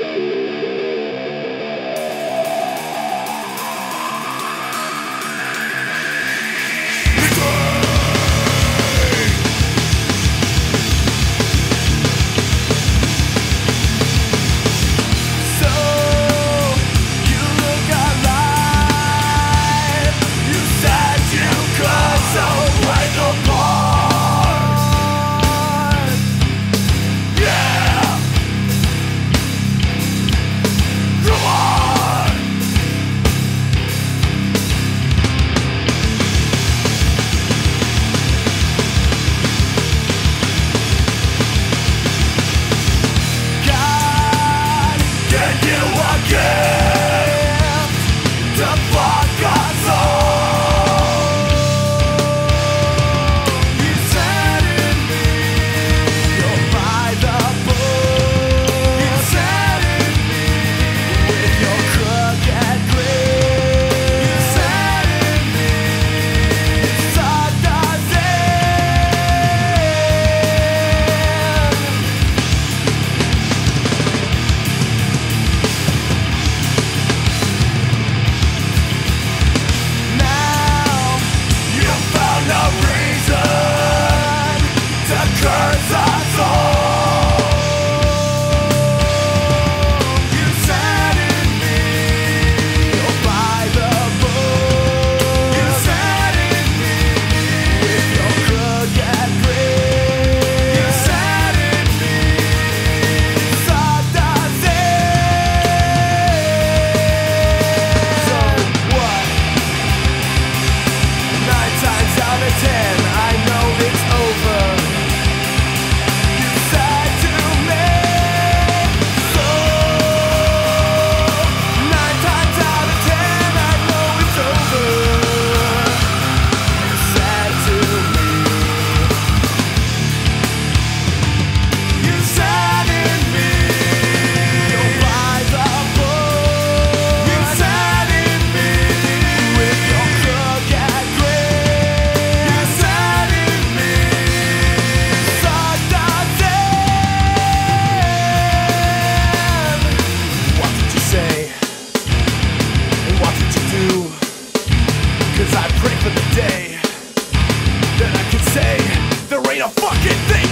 Thank Cause I pray for the day That I can say There ain't a fucking thing